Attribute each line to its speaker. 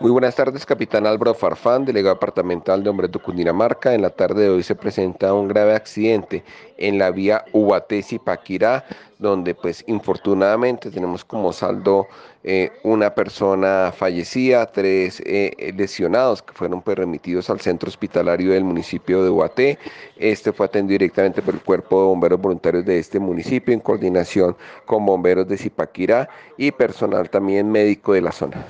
Speaker 1: Muy buenas tardes, capitán Álvaro Farfán, delegado departamental de Hombres de Cundinamarca. En la tarde de hoy se presenta un grave accidente en la vía Ubatesi-Paquirá, donde pues infortunadamente tenemos como saldo eh, una persona fallecida, tres eh, lesionados que fueron pues, remitidos al centro hospitalario del municipio de Ubaté. Este fue atendido directamente por el cuerpo de bomberos voluntarios de este municipio en coordinación con bomberos de Zipaquirá y personal también médico de la zona.